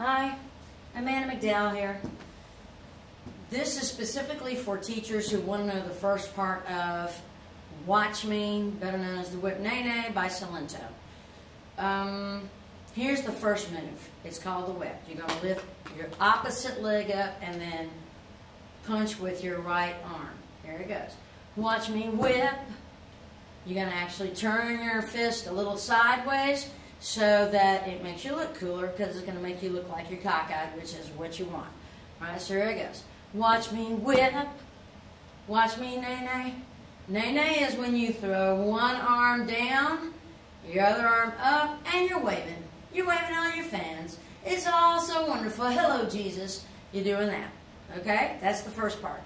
Hi, Amanda McDowell here. This is specifically for teachers who want to know the first part of Watch Me, better known as the Whip Nae by Silento. Um, here's the first move. It's called the whip. You're going to lift your opposite leg up and then punch with your right arm. Here it goes. Watch me whip. You're going to actually turn your fist a little sideways so that it makes you look cooler because it's going to make you look like you're cockeyed, which is what you want. All right, so here it goes. Watch me whip. Watch me. Nae nae is when you throw one arm down, your other arm up, and you're waving. You're waving all your fans. It's all so wonderful. Hello, Jesus. You're doing that. Okay? That's the first part.